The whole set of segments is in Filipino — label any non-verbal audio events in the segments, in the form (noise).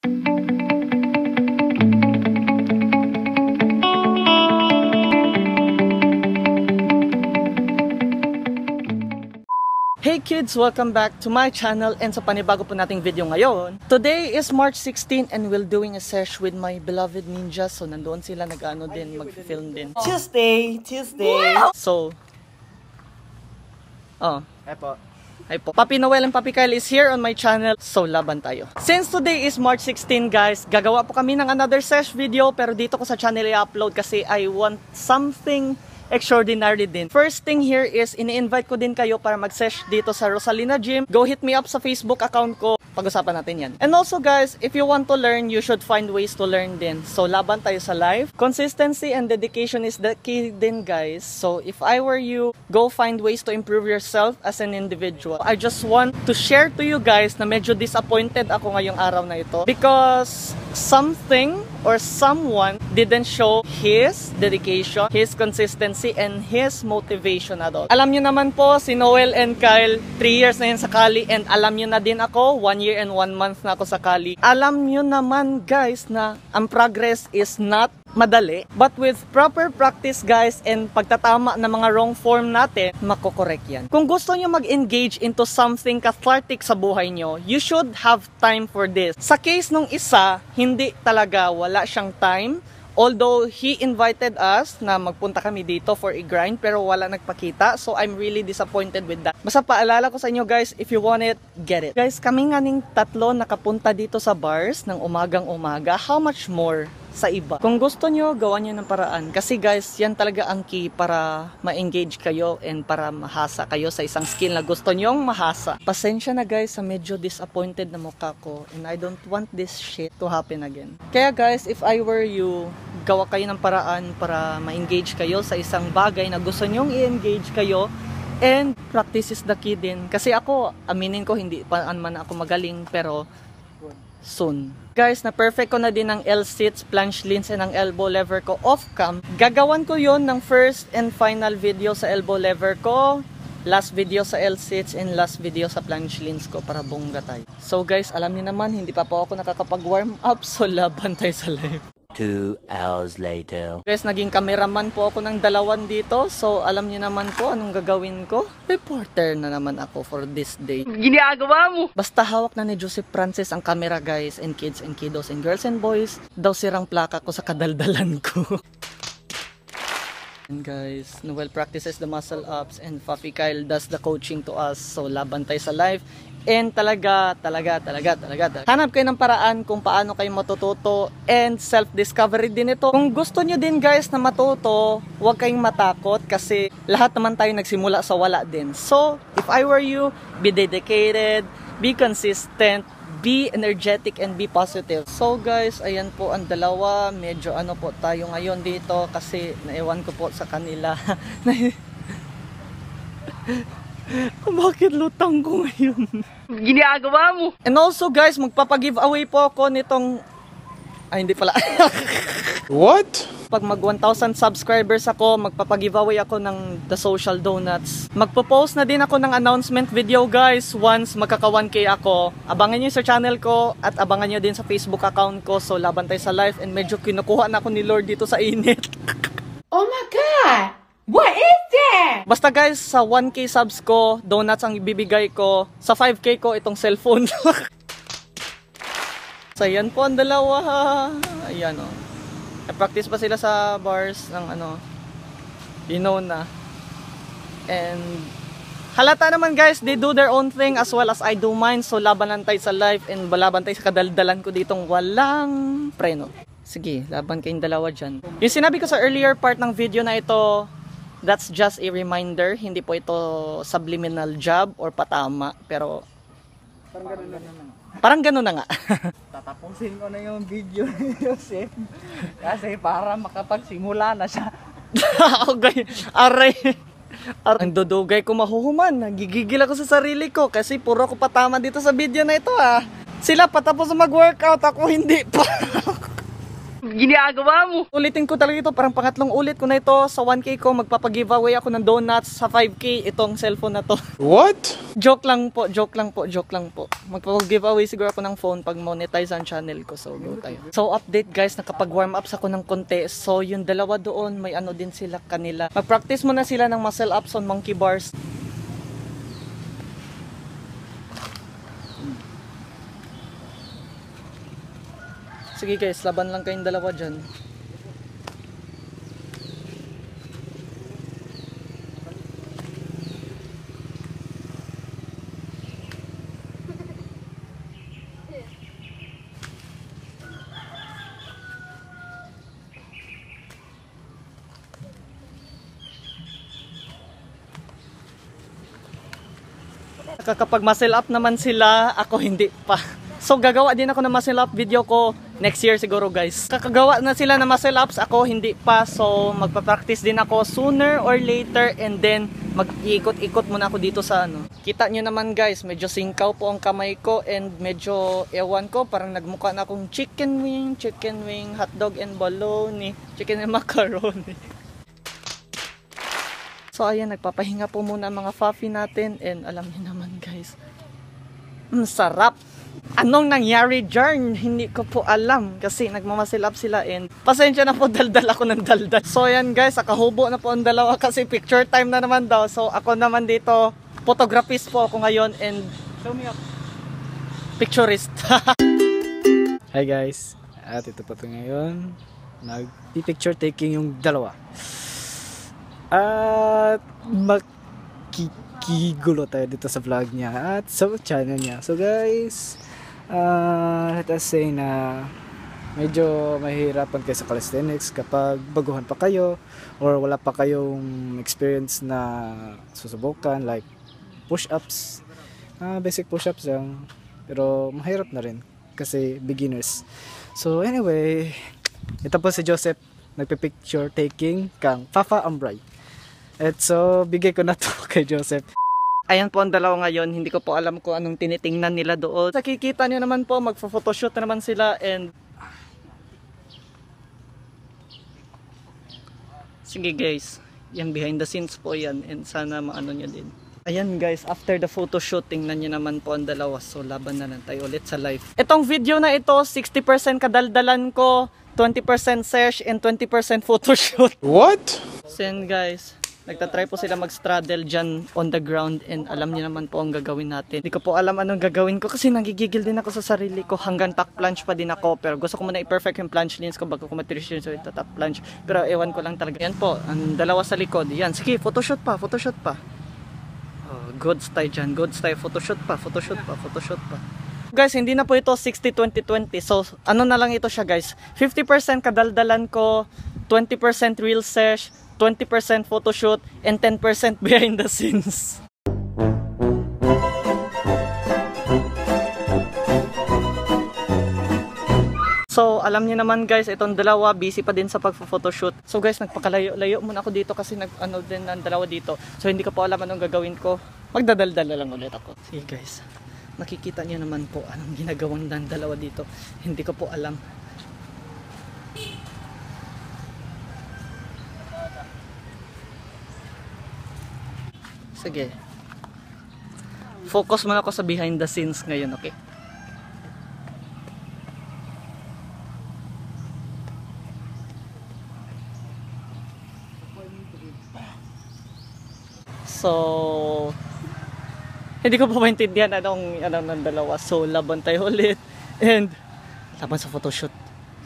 Hey kids! Welcome back to my channel and sa panibago po nating video ngayon. Today is March 16 and we're doing a sesh with my beloved ninjas. So nandoon sila nag-ano din, mag-film din. Tuesday! Tuesday! So, oh, Eh Hi po. Papi Noel and Papi Kyle is here on my channel. So, laban tayo. Since today is March 16, guys, gagawa po kami ng another sesh video. Pero dito ko sa channel i-upload kasi I want something extraordinary din. First thing here is, ini-invite ko din kayo para mag-sesh dito sa Rosalina Gym. Go hit me up sa Facebook account ko. Pag-usapan natin yan. And also guys, if you want to learn, you should find ways to learn din. So, laban tayo sa life. Consistency and dedication is the key din guys. So, if I were you, go find ways to improve yourself as an individual. I just want to share to you guys na medyo disappointed ako ngayong araw na ito because something or someone didn't show his dedication, his consistency, and his motivation at all. Alam nyo naman po, si Noel and Kyle, 3 years na yan sa Kali, and alam nyo na din ako, 1 year and 1 month na ako sa Kali. Alam nyo naman guys na ang progress is not madali. But with proper practice guys and pagtatama ng mga wrong form natin, makokorek yan. Kung gusto nyo mag-engage into something cathartic sa buhay nyo, you should have time for this. Sa case nung isa, hindi talaga wala siyang time. Although he invited us na magpunta kami dito for a grind pero wala nagpakita. So I'm really disappointed with that. Basta paalala ko sa inyo guys, if you want it, get it. Guys, kami nga tatlo nakapunta dito sa bars ng umagang umaga. How much more sa iba. Kung gusto nyo, gawa nyo ng paraan. Kasi guys, yan talaga ang key para ma-engage kayo and para mahasa kayo sa isang skill na gusto nyong mahasa. Pasensya na guys sa medyo disappointed na mukha ko and I don't want this shit to happen again. Kaya guys, if I were you, gawa kayo ng paraan para ma-engage kayo sa isang bagay na gusto nyong i-engage kayo and practice is the key din. Kasi ako, aminin ko, hindi pa man ako magaling pero soon. Guys, na perfect ko na din ang L-sits, plunge lines, and ang elbow lever ko off-cam. Gagawan ko yon ng first and final video sa elbow lever ko, last video sa L-sits, and last video sa plunge lines ko para bongga tayo. So guys, alam niyo naman, hindi pa po ako nakakapag-warm up, (laughs) so laban tayo sa live. Two hours later. Guys, naging cameraman po ako ng dalawan dito. So, alam niyo naman po anong gagawin ko. Reporter na naman ako for this day. Ginagawa mo! Basta hawak na ni Joseph Francis ang camera guys and kids and kiddos and girls and boys. Daw sirang plaka ko sa kadaldalan ko. (laughs) and guys, Noel practices the muscle ups and Fafi Kyle does the coaching to us. So laban tayo sa live. And talaga, talaga, talaga, talaga, talaga. Hanap kayo ng paraan kung paano kayo matututo and self-discovery din ito. Kung gusto nyo din guys na matuto, huwag kayong matakot kasi lahat naman tayo nagsimula sa wala din. So, if I were you, be dedicated, be consistent, be energetic and be positive. So guys, ayan po ang dalawa. Medyo ano po tayo ngayon dito kasi naiwan ko po sa kanila. (laughs) Bakit lutang ko ngayon? Ginagawa mo! And also guys, magpapag-giveaway po ako nitong... Ay, hindi pala. (laughs) What? Pag mag 1,000 subscribers ako, magpapag-giveaway ako ng The Social Donuts. Magpo-post na din ako ng announcement video guys once magkaka 1k ako. Abangan nyo sa channel ko at abangan nyo din sa Facebook account ko. So laban tayo sa live and medyo kinukuha na ako ni Lord dito sa init. (laughs) Oh my god! What is that? Basta guys, sa 1k subs ko, donuts ang ibibigay ko. Sa 5k ko, itong cellphone. (laughs) so yan po ang dalawa. Ayan o. Oh. Practice pa sila sa bars ng ano, you know na. And halata naman guys, they do their own thing as well as I do mine. So labanan tayo sa life and laban tayo sa kadaldalan ko ditong walang preno. Sige, laban kayong dalawa dyan. Yung sinabi ko sa earlier part ng video na ito, that's just a reminder. Hindi po ito subliminal job or patama. Pero, Parang ganun na naman. parang ganun na nga. (laughs) Tatapusin ko na yung video (laughs) ni Joseph. Kasi para makapagsimula na siya. (laughs) okay, aray. Ar ang dudugay ko mahuhuman. Nagigigil ako sa sarili ko kasi puro ko patama dito sa video na ito ah. Sila patapos mag-workout, ako hindi pa. Ginagawa mo! Ulitin ko talaga ito, parang pangatlong ulit ko na ito. Sa 1K ko, magpapag-giveaway ako ng donuts. Sa 5K, itong cellphone na to. (laughs) What? joke lang po, joke lang po, joke lang po. Magpapag-giveaway siguro ako ng phone pag monetize ang channel ko. So, go tayo. So, update guys, nakapag-warm up ako ng konti. So, yung dalawa doon, may ano din sila kanila. Mag-practice muna sila ng muscle ups on monkey bars. Sige guys, laban lang kayong dalawa dyan. Kapag muscle up naman sila, ako hindi pa. So gagawa din ako ng muscle up video ko next year siguro guys. Kakagawa na sila ng muscle ups, ako hindi pa. So magpa-practice din ako sooner or later and then mag-ikot-ikot muna ako dito sa ano. Kita nyo naman guys, medyo singkaw po ang kamay ko and medyo ewan ko, parang nagmukha na akong chicken wing, chicken wing, hotdog and bologna, chicken and (laughs) macaroni. So ayan, nagpapahinga po muna ang mga fuffy natin and alam niyo naman guys, ang sarap. Anong nangyari dyan? Hindi ko po alam kasi nagmamasil up sila and pasensya na po (laughs) daldal ako ng daldal. So ayan guys, akahubo na po ang dalawa kasi picture time na naman daw. So ako naman dito, photographist po ako ngayon and show me up. Picturist. (laughs) Hi guys, at ito po ito ngayon. Nag-picture taking yung dalawa. At makikigulo tayo dito sa vlog niya at sa channel niya. So guys, uh, let us say na medyo mahirapan kayo sa calisthenics kapag baguhan pa kayo or wala pa kayong experience na susubukan like push-ups. Ah, basic push-ups lang. Pero mahirap na rin kasi beginners. So anyway, ito po si Joseph nagpe-picture taking kang Fafa Ambray. At so bigay ko na to (laughs) kay Joseph. Ayan po ang dalawa ngayon, hindi ko po alam kung anong tinitingnan nila doon. Nakikita niyo naman po, magpo-photoshoot na naman sila and Sige guys, yan behind the scenes po yan and sana maano nyo din. Ayan guys, after the photo shoot, tingnan nyo naman po ang dalawa. So laban na lang tayo ulit sa live. Itong video na ito, 60% kadaldalan ko, 20% sesh, and 20% photoshoot. What? So guys, nagtatry po sila mag-straddle dyan on the ground and alam niyo naman po ang gagawin natin. Hindi ko po alam anong gagawin ko kasi nagigigil din ako sa sarili ko hanggang top plunge pa din ako pero gusto ko muna i-perfect yung plunge lines ko bago ko matiris yun sa top plunge pero ewan ko lang talaga. Yan po, ang dalawa sa likod. Yan, sige, photoshoot pa, photoshoot pa. Oh, goods tayo dyan, goods tayo, photoshoot pa, photoshoot pa, photoshoot pa. Guys, hindi na po ito 60-20-20. So, ano na lang ito siya guys. 50% kadaldalan ko, 20% real sesh, 20% photoshoot, and 10% (laughs) behind the scenes. So, alam niyo naman guys, itong dalawa busy pa din sa pagpo-photoshoot. So guys, nagpakalayo-layo muna ako dito kasi nag ano din ang dalawa dito. So hindi ko po alam anong gagawin ko. Magdadaldala lang ulit ako. Sige guys, nakikita niyo naman po anong ginagawang ng dalawa dito. Hindi ko po alam. Sige. Focus muna ako sa behind the scenes ngayon, okay? So, hindi ko pa maintindihan anong, anong ng dalawa. So, laban tayo ulit. And, laban sa photoshoot.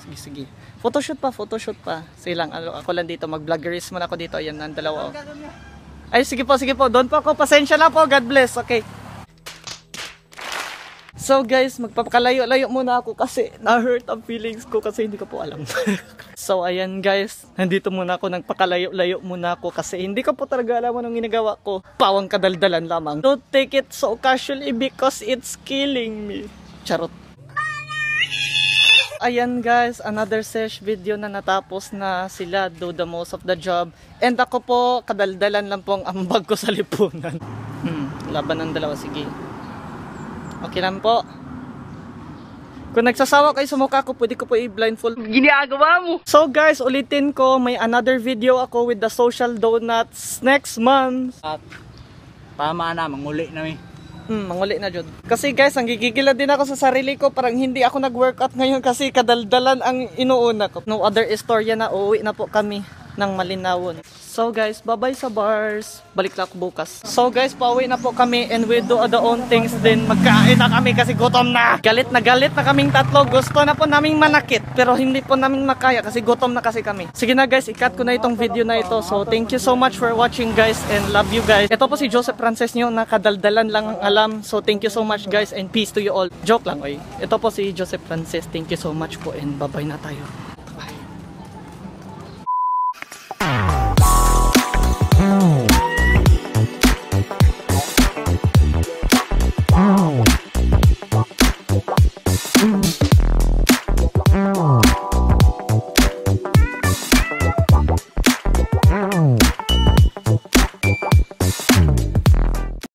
Sige, sige. Photoshoot pa, photoshoot pa. Sige lang, ano, ako lang dito. Mag-vloggeris muna ako dito. Ayan, ang dalawa. oh. Ay, sige po, sige po. Doon po ako. Pasensya na po. God bless. Okay. So guys, magpapakalayo-layo muna ako kasi na-hurt ang feelings ko kasi hindi ko po alam. (laughs) so ayan guys, nandito muna ako, nagpakalayo-layo muna ako kasi hindi ko po talaga alam anong ginagawa ko. Pawang kadaldalan lamang. Don't take it so casually because it's killing me. Charot. Ayan guys, another sesh video na natapos na sila do the most of the job. And ako po, kadaldalan lang pong ambag ko sa lipunan. (laughs) Hmm, laban ng dalawa, sige. Okay lang po. Kung nagsasawa kayo sa mukha ko, pwede ko po i-blindfold. Ginagawa mo! So guys, ulitin ko, may another video ako with the social donuts next month. At tama na, manguli na mi. Hmm, manguli na jud. Kasi guys, ang gigigila din ako sa sarili ko, parang hindi ako nag-workout ngayon kasi kadaldalan ang inuuna ko. No other istorya na uuwi na po kami ng Malinawon. So guys, bye-bye sa bars. Balik lang ako bukas. So guys, pauwi na po kami and we do other own things din. Magkain na kami kasi gutom na. Galit na galit na kaming tatlo. Gusto na po naming manakit pero hindi po namin makaya kasi gutom na kasi kami. Sige na guys, ikat ko na itong video na ito. So thank you so much for watching guys and love you guys. Ito po si Joseph Frances nyo na kadaldalan lang ang alam. So thank you so much guys and peace to you all. Joke lang oy. Ito po si Joseph Frances. Thank you so much po and bye-bye na tayo.